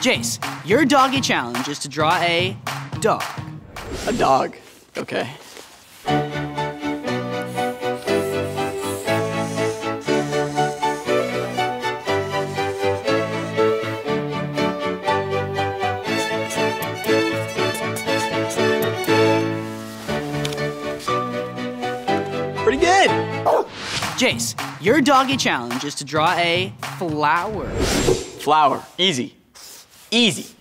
Jace, your doggy challenge is to draw a dog. A dog. Okay. Pretty good. Jace, your doggy challenge is to draw a flower. Flower. Easy. Easy.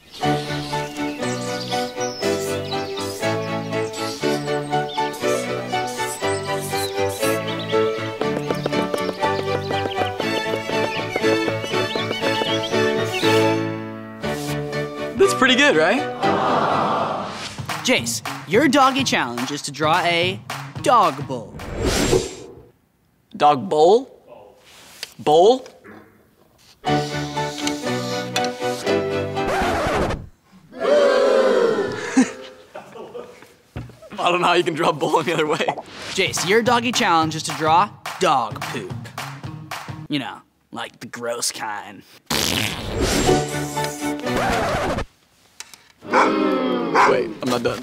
That's pretty good, right? Jace, your doggy challenge is to draw a dog bowl. Dog bowl? Bowl? I don't know how you can draw a bowl any other way. Jace, your doggy challenge is to draw dog poop. You know, like the gross kind. Wait, I'm not done.